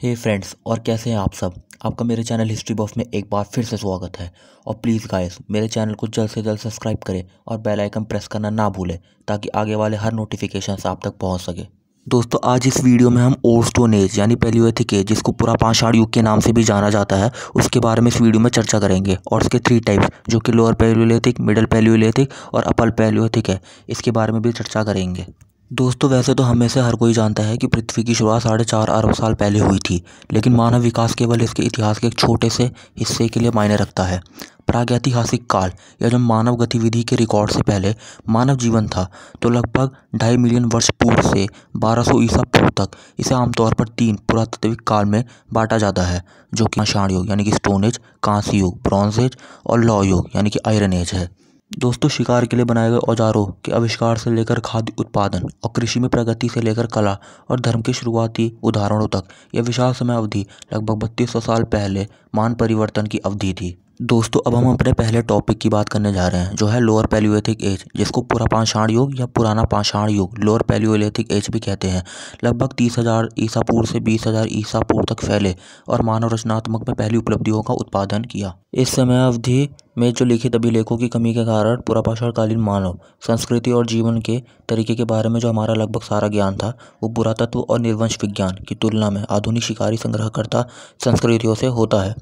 हे hey friends और कैसे हैं आप सब? आपका मेरे चैनल हिस्ट्री बॉफ में एक बार फिर से स्वागत है। और प्लीज़ गाइस मेरे चैनल को जल्द से जल्द सब्सक्राइब करें और बेल आइकन प्रेस करना ना भूलें, ताकि आगे वाले हर नोटिफिकेशन आप तक पहुँच सके। दोस्तों, आज इस वीडियो में हम ओल्ड स्टोन एज यानी पेलियोथिक एज जिसको पूरा पाषाण युग के नाम से भी जाना जाता है, उसके बारे में इस वीडियो में चर्चा करेंगे। और इसके थ्री टाइप्स जो कि लोअर पेलियोलिथिक मिडल पेलियोलिथिक और अपर पेलियोथिक है, इसके बारे में भी चर्चा करेंगे। दोस्तों, वैसे तो हमें से हर कोई जानता है कि पृथ्वी की शुरुआत साढ़े चार अरब साल पहले हुई थी, लेकिन मानव विकास केवल इसके इतिहास के एक छोटे से हिस्से के लिए मायने रखता है। प्रागैतिहासिक काल, या जब मानव गतिविधि के रिकॉर्ड से पहले मानव जीवन था तो लगभग ढाई मिलियन वर्ष पूर्व से 1200 ईसा पूर्व तक इसे आमतौर पर तीन पुरातत्विक काल में बांटा जाता है, जो कि शाण योग, यानी कि स्टोन एज, कांस्य युग, ब्रॉन्ज एज और लॉ योग, यानी कि आयरन एज है। दोस्तों, शिकार के लिए बनाए गए औजारों के आविष्कार से लेकर खाद्य उत्पादन और कृषि में प्रगति से लेकर कला और धर्म के शुरुआती उदाहरणों तक, यह विशाल समय अवधि, लगभग बत्तीस सौ साल पहले मान परिवर्तन की अवधि थी। दोस्तों, अब हम अपने पहले टॉपिक की बात करने जा रहे हैं, जो है लोअर पैलियोथिक एज जिसको पूरा पाषाण युग या पुराना पाषाण युग लोअर पैलियोलिथिक एज भी कहते हैं। लगभग तीस हज़ार ईसा पूर्व से बीस हज़ार ईसा पूर्व तक फैले और मानव रचनात्मक में पहली उपलब्धियों का उत्पादन किया। इस समय अवधि में जो लिखित अभिलेखों की कमी के कारण पुरापाषाणकालीन मानव, संस्कृति और जीवन के तरीके के बारे में जो हमारा लगभग सारा ज्ञान था, वो पुरातत्व और निर्वंश विज्ञान की तुलना में आधुनिक शिकारी संग्रहकर्ता संस्कृतियों से होता है।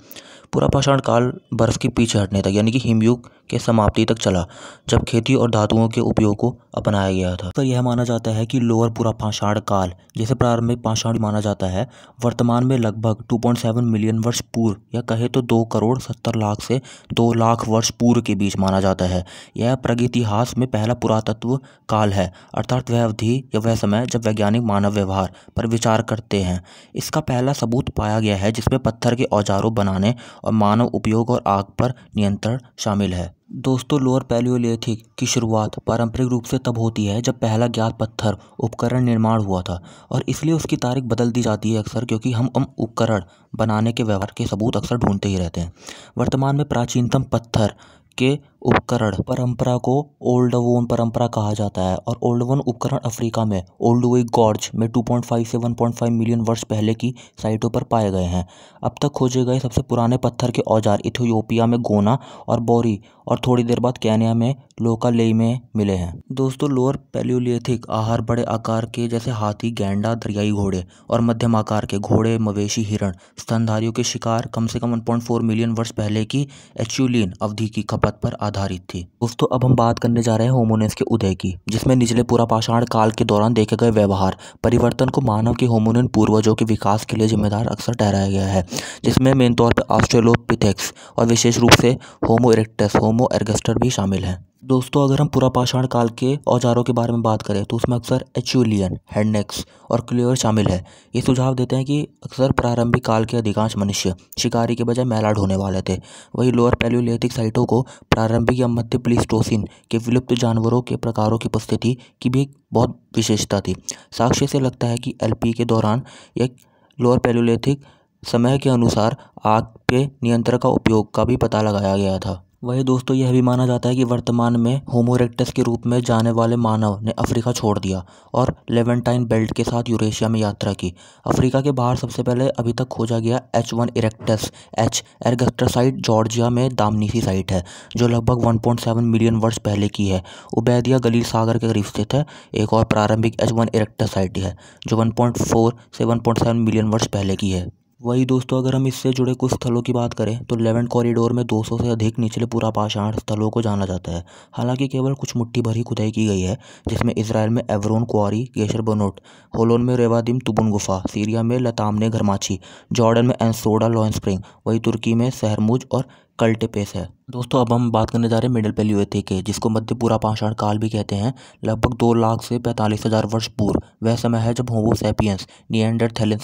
पुरापाषाण काल बर्फ़ के पीछे हटने तक, यानी कि हिमयुग के समाप्ति तक चला, जब खेती और धातुओं के उपयोग को अपनाया गया था। तो यह माना जाता है कि लोअर पूरा पाषाण काल, जिसे प्रारंभिक पाषाण माना जाता है, वर्तमान में लगभग 2.7 मिलियन वर्ष पूर्व, या कहे तो दो करोड़ सत्तर लाख से दो लाख वर्ष पूर्व के बीच माना जाता है। यह प्रगतिहास में पहला पुरातत्व काल है, अर्थात वह अवधि या वह समय जब वैज्ञानिक मानव व्यवहार पर विचार करते हैं। इसका पहला सबूत पाया गया है, जिसमें पत्थर के औजारों बनाने और मानव उपयोग और आग पर नियंत्रण शामिल है। दोस्तों, लोअर पैलियोलिथिक की शुरुआत पारंपरिक रूप से तब होती है जब पहला ज्ञात पत्थर उपकरण निर्माण हुआ था, और इसलिए उसकी तारीख बदल दी जाती है अक्सर क्योंकि हम हम उपकरण बनाने के व्यवहार के सबूत अक्सर ढूंढते ही रहते हैं। वर्तमान में प्राचीनतम पत्थर के उपकरण परंपरा को ओल्ड वोन परंपरा कहा जाता है और ओल्ड वोन उपकरण अफ्रीका में ओल्ड वे गॉर्ज में 2.5 से 1.5 मिलियन वर्ष पहले की साइटों पर पाए गए हैं। अब तक खोजे गए सबसे पुराने पत्थर के औज़ार इथियोपिया में गोना और बोरी और थोड़ी देर बाद कैनिया में लोकालेई में मिले हैं। दोस्तों, लोअर पैलियोलिथिक आहार बड़े आकार के जैसे हाथी, गैंडा, दरियाई घोड़े और मध्यम आकार के घोड़े, मवेशी, हिरण, स्तनधारियों के शिकार कम से कम 1.4 मिलियन वर्ष पहले की एचुलिन अवधि की खपत पर आधारित थी। दोस्तों अब हम बात करने जा रहे हैं होमोनेस के उदय की, जिसमें निचले पूरा पाषाण काल के दौरान देखे गए व्यवहार, परिवर्तन को मानव के होमोनिन पूर्वजों के विकास के लिए जिम्मेदार अक्सर ठहराया गया है, जिसमें मेन तौर पर ऑस्ट्रेलोपिथेक्स और विशेष रूप से होमो इरेक्टस होमो एर्गेस्टर भी शामिल हैं। दोस्तों, अगर हम पूरा पाषाण काल के औजारों के बारे में बात करें तो उसमें अक्सर एचुलियन हैंडनेक्स और क्लियर शामिल है। ये सुझाव देते हैं कि अक्सर प्रारंभिक काल के अधिकांश मनुष्य शिकारी के बजाय मैला ढोने वाले थे। वही लोअर पैलियोलिथिक साइटों को प्रारंभिक या मध्य प्लिस्टोसिन के विलुप्त जानवरों के प्रकारों की उपस्थिति की भी बहुत विशेषता थी। साक्ष्य से लगता है कि एलपी के दौरान एक लोअर पैलियोलिथिक समय के अनुसार आग के नियंत्रण का उपयोग का भी पता लगाया गया था। वही दोस्तों यह भी माना जाता है कि वर्तमान में होमोरेक्टस के रूप में जाने वाले मानव ने अफ्रीका छोड़ दिया और लेवेंटाइन बेल्ट के साथ यूरेशिया में यात्रा की। अफ्रीका के बाहर सबसे पहले अभी तक खोजा गया H one erectus, H ergaster site Georgia में दामनीसी साइट है, जो लगभग 1.7 मिलियन वर्ष पहले की है। उबैदिया गलील सागर के करीब स्थित है, एक और प्रारंभिक एच वन इरेक्टस साइट है, जो वन से वन मिलियन वर्ष पहले की है। वही दोस्तों, अगर हम इससे जुड़े कुछ स्थलों की बात करें तो लेवेंट कॉरिडोर में 200 से अधिक निचले पूरा पाषाण स्थलों को जाना जाता है। हालाँकि केवल कुछ मुट्ठी भर ही खुदाई की गई है, जिसमें इसराइल में एवरोन क्वारी गेशर बनोट, होलोन में रेवादिम तुबुन गुफा सीरिया में लतामने घरमाछी, जॉर्डन में एंसोडा लॉन स्प्रिंग, वही तुर्की में सहरमुज और कल्टेपेस है। दोस्तों, अब हम बात करने जा रहे हैं मिडिल पेलियोथिक के, जिसको मध्य पूरा पाषाण काल भी कहते हैं, लगभग दो लाख से पैंतालीस हज़ार वर्ष पूर्व। वह समय है जब होमोसैपियंस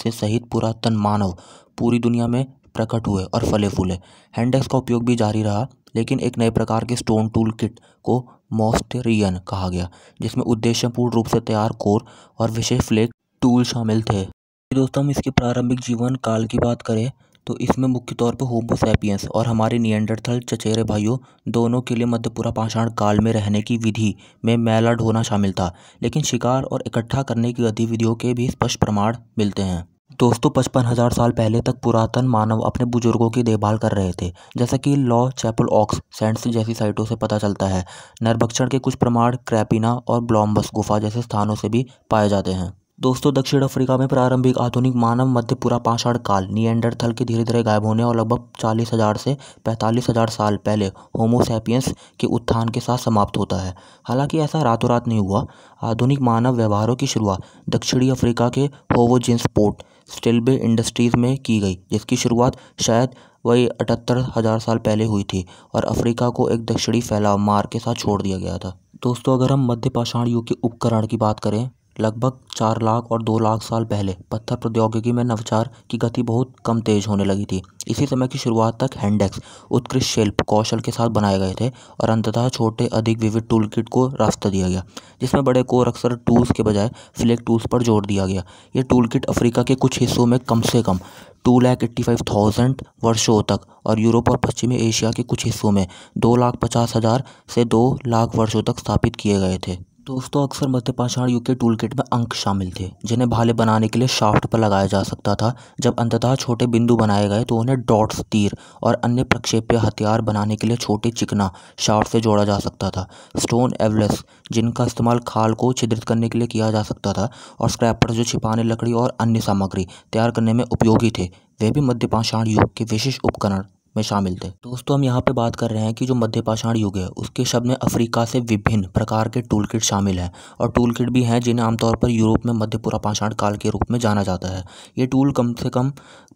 से सहित पुरातन मानव, पूरी दुनिया में प्रकट हुए और फले फूले। हैंडेक्स का उपयोग भी जारी रहा, लेकिन एक नए प्रकार के स्टोन टूल किट को मोस्टेरियन कहा गया, जिसमें उद्देश्यपूर्ण रूप से तैयार कोर और विशेष फ्लेक टूल शामिल थे। दोस्तों, हम इसके प्रारंभिक जीवन काल की बात करें तो इसमें मुख्य तौर पर होमोसैपियंस और हमारे नियंडरथल चचेरे भाइयों दोनों के लिए मध्यपुरा पाषाण काल में रहने की विधि में मैला ढोना शामिल था, लेकिन शिकार और इकट्ठा करने की गतिविधियों के भी स्पष्ट प्रमाण मिलते हैं। दोस्तों, पचपन हज़ार साल पहले तक पुरातन मानव अपने बुज़ुर्गों की देखभाल कर रहे थे, जैसा कि लॉ चैपल ऑक्स सेंट्स जैसी साइटों से पता चलता है। नरभक्षण के कुछ प्रमाण क्रैपिना और ब्लॉम्बस गुफा जैसे स्थानों से भी पाए जाते हैं। दोस्तों, दक्षिण अफ्रीका में प्रारंभिक आधुनिक मानव मध्य पूरा पाषाण काल, नियंडरथल के धीरे धीरे गायब होने और लगभग चालीस हज़ार से पैंतालीस हज़ार साल पहले होमोसैपियंस के उत्थान के साथ समाप्त होता है। हालाँकि ऐसा रातों रात नहीं हुआ। आधुनिक मानव व्यवहारों की शुरुआत दक्षिणी अफ्रीका के होवोजिन्स पोर्ट स्टिलबे इंडस्ट्रीज़ में की गई, जिसकी शुरुआत शायद वही अठहत्तर हज़ार साल पहले हुई थी और अफ्रीका को एक दक्षिणी फैलाव मार के साथ छोड़ दिया गया था। दोस्तों, अगर हम मध्य पाषाण युग के उपकरण की बात करें लगभग चार लाख और दो लाख साल पहले पत्थर प्रौद्योगिकी में नवचार की गति बहुत कम तेज होने लगी थी। इसी समय की शुरुआत तक हैंडेक्स उत्कृष्ट शिल्प कौशल के साथ बनाए गए थे और अंततः छोटे, अधिक विविध टूल किट को रास्ता दिया गया, जिसमें बड़े कोर अक्सर टूल्स के बजाय फ्लेक टूल्स पर ज़ोर दिया गया। ये टूल किट अफ्रीका के कुछ हिस्सों में कम से कम two lakh eighty five thousand वर्षों तक और यूरोप और पश्चिमी एशिया के कुछ हिस्सों में दो लाख पचास हज़ार से दो लाख वर्षों तक स्थापित किए गए थे। दोस्तों, अक्सर मध्य पाषाण युग के टूल किट में अंक शामिल थे, जिन्हें भाले बनाने के लिए शाफ्ट पर लगाया जा सकता था। जब अंततः छोटे बिंदु बनाए गए तो उन्हें डॉट्स तीर और अन्य प्रक्षेप्य हथियार बनाने के लिए छोटे चिकना शाफ्ट से जोड़ा जा सकता था। स्टोन एवलेस जिनका इस्तेमाल खाल को छिद्रित करने के लिए किया जा सकता था, और स्क्रैपर जो छिपाने लकड़ी और अन्य सामग्री तैयार करने में उपयोगी थे, वे भी मध्य पाषाण युग के विशेष उपकरण। में शामिल थे। दोस्तों, हम यहाँ पे बात कर रहे हैं कि जो मध्य पाषाण युग है, उसके शब्द में अफ्रीका से विभिन्न प्रकार के टूल किट शामिल हैं और टूल किट भी हैं जिन्हें आमतौर पर यूरोप में मध्य पूरा पाषाण काल के रूप में जाना जाता है। ये टूल कम से कम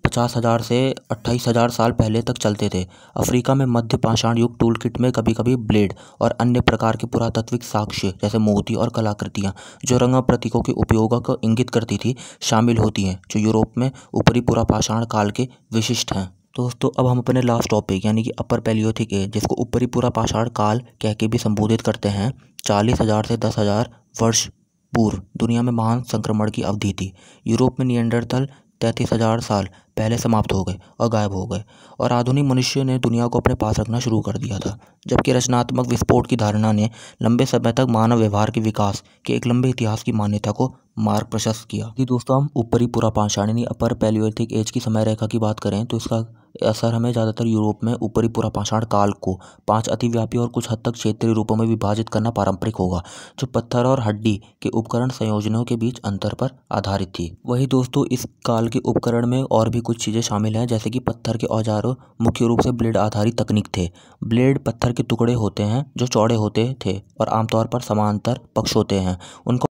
पचास हज़ार से अट्ठाईस हज़ार साल पहले तक चलते थे। अफ्रीका में मध्य पाषाण युग टूल किट में कभी कभी ब्लेड और अन्य प्रकार के पुरातत्विक साक्ष्य जैसे मोती और कलाकृतियाँ, जो रंग प्रतीकों के उपयोग को इंगित करती थी, शामिल होती हैं, जो यूरोप में ऊपरी पूरा पाषाण काल के विशिष्ट हैं। दोस्तों, अब हम अपने लास्ट टॉपिक यानी कि अपर पैलियोथिक एज जिसको ऊपरी पूरा पाषाण काल कह के भी संबोधित करते हैं, चालीस हज़ार से दस हज़ार वर्ष पूर्व, दुनिया में महान संक्रमण की अवधि थी। यूरोप में नियंडरतल तैंतीस हज़ार साल पहले समाप्त हो गए और गायब हो गए, और आधुनिक मनुष्य ने दुनिया को अपने पास रखना शुरू कर दिया था, जबकि रचनात्मक विस्फोट की धारणा ने लंबे समय तक मानव व्यवहार के विकास के एक लंबे इतिहास की मान्यता को मार्ग प्रशस्त किया। जी दोस्तों, हम ऊपरी पूरा पाषाण यानी अपर पैलियोथिक एज की समय रेखा की बात करें तो इसका असर हमें ज़्यादातर यूरोप में ऊपरी पूरा पाषाण काल को पाँच अतिव्यापी और कुछ हद तक क्षेत्रीय रूपों में विभाजित करना पारंपरिक होगा, जो पत्थर और हड्डी के उपकरण संयोजनों के बीच अंतर पर आधारित थी। वही दोस्तों, इस काल के उपकरण में और भी कुछ चीज़ें शामिल हैं, जैसे कि पत्थर के औजारों मुख्य रूप से ब्लेड आधारित तकनीक थे। ब्लेड पत्थर के टुकड़े होते हैं, जो चौड़े होते थे और आमतौर पर समांतर पक्ष होते हैं। उनको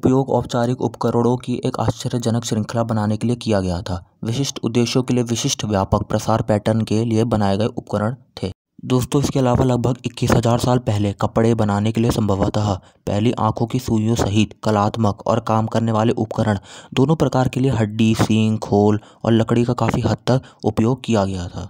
उपयोग औपचारिक उपकरणों की एक आश्चर्यजनक श्रृंखला बनाने के लिए किया गया था। विशिष्ट उद्देश्यों के लिए विशिष्ट व्यापक प्रसार पैटर्न के लिए बनाए गए उपकरण थे। दोस्तों, इसके अलावा लगभग इक्कीस हज़ार साल पहले कपड़े बनाने के लिए संभवतः पहली आँखों की सुइयों सहित कलात्मक और काम करने वाले उपकरण दोनों प्रकार के लिए हड्डी, सींग, खोल और लकड़ी का काफ़ी हद तक उपयोग किया गया था।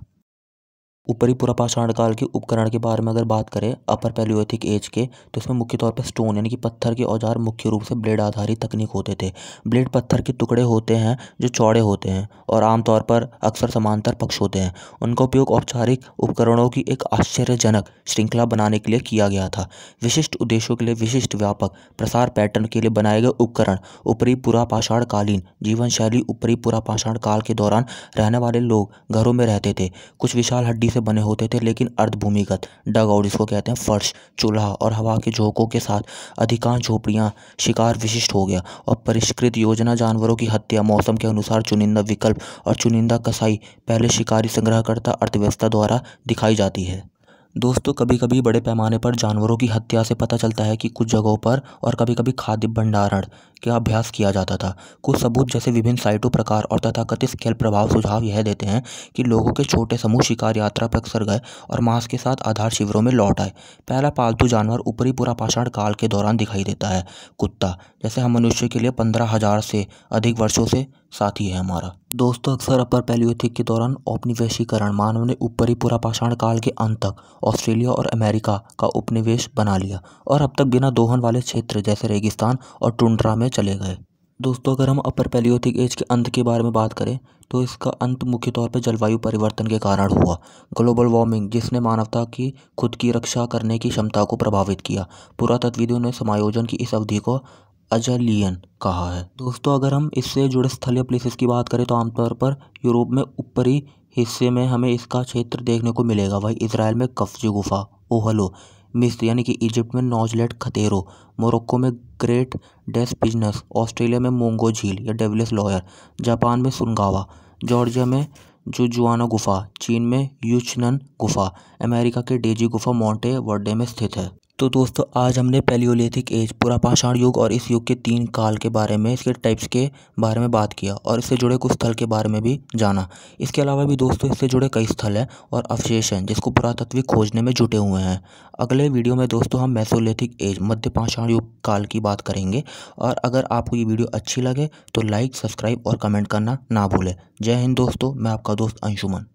ऊपरी पूरा पाषाण काल के उपकरण के बारे में अगर बात करें अपर पैलियोथिक एज के तो इसमें मुख्य तौर पर स्टोन यानी कि पत्थर के औज़ार मुख्य रूप से ब्लेड आधारित तकनीक होते थे। ब्लेड पत्थर के टुकड़े होते हैं, जो चौड़े होते हैं और आमतौर पर अक्सर समांतर पक्ष होते हैं। उनका उपयोग औपचारिक उपकरणों की एक आश्चर्यजनक श्रृंखला बनाने के लिए किया गया था। विशिष्ट उद्देश्यों के लिए विशिष्ट व्यापक प्रसार पैटर्न के लिए बनाए गए उपकरण ऊपरी पूरा पाषाण कालीन जीवन शैली ऊपरी पूरा पाषाण काल के दौरान रहने वाले लोग घरों में रहते थे। कुछ विशाल हड्डी से बने होते थे, लेकिन अर्धभूमिगत डग आउट इसको कहते हैं फर्श, चूल्हा और हवा के झोंकों के साथ अधिकांश झोपड़ियाँ शिकार विशिष्ट हो गया। और परिष्कृत योजना जानवरों की हत्या मौसम के अनुसार चुनिंदा विकल्प और चुनिंदा कसाई पहले शिकारी संग्रहकर्ता अर्थव्यवस्था द्वारा दिखाई जाती है। दोस्तों कभी कभी बड़े पैमाने पर जानवरों की हत्या से पता चलता है कि कुछ जगहों पर और कभी कभी खाद्य भंडारण का अभ्यास किया जाता था। कुछ सबूत जैसे विभिन्न साइटों प्रकार और तथाकथित खेल प्रभाव सुझाव यह देते हैं कि लोगों के छोटे समूह शिकार यात्रा पर अक्सर गए और मांस के साथ आधार शिविरों में लौट आए। पहला पालतू जानवर ऊपरी पूरा पाषाण काल के दौरान दिखाई देता है, कुत्ता, जैसे हम मनुष्य के लिए पंद्रह हज़ार से अधिक वर्षों से साथी है हमारा। दोस्तों, अक्सर अपर पैलियोथिक के दौरान औपनिवेशीकरण, मानव ने ऊपरी पूरा पाषाण काल के अंत तक ऑस्ट्रेलिया और अमेरिका का उपनिवेश बना लिया और अब तक बिना दोहन वाले क्षेत्र जैसे रेगिस्तान और टुंड्रा में चले गए। दोस्तों, अगर हम अपर पैलियोथिक एज के अंत के बारे में बात करें तो इसका अंत मुख्य तौर पर जलवायु परिवर्तन के कारण हुआ। ग्लोबल वार्मिंग, जिसने मानवता की, खुद की रक्षा करने की क्षमता को प्रभावित किया। पुरातत्वविदों ने समायोजन की इस अवधि को अजालियन कहा है। दोस्तों, अगर हम इससे जुड़े स्थलीय प्लेसेस की बात करें तो आमतौर पर यूरोप में ऊपरी हिस्से में हमें इसका क्षेत्र देखने को मिलेगा। वही इसराइल में कफ्जी गुफा, ओहलो, मिस्र, यानी कि इजिप्ट में नौजलेट खतेरो, मोरक्को में ग्रेट डेस बिज़नेस ऑस्ट्रेलिया में मोंगो झील, या डेविलस लॉयर, जापान में सुनगावा, जॉर्जिया में जुजुआना गुफा, चीन में यूचनन गुफा, अमेरिका के डेजी गुफा, मोंटे वर्डे में स्थित है। तो दोस्तों, आज हमने पैलियोलिथिक एज पूरा पाषाण युग और इस युग के तीन काल के बारे में, इसके टाइप्स के बारे में बात किया और इससे जुड़े कुछ स्थल के बारे में भी जाना। इसके अलावा भी दोस्तों, इससे जुड़े कई स्थल हैं और अवशेष हैं, जिसको पुरातत्विक खोजने में जुटे हुए हैं। अगले वीडियो में दोस्तों, हम मैसोलिथिक एज मध्य पाषाण युग काल की बात करेंगे और अगर आपको ये वीडियो अच्छी लगे तो लाइक सब्सक्राइब और कमेंट करना ना भूलें। जय हिंद दोस्तों, मैं आपका दोस्त अंशुमन।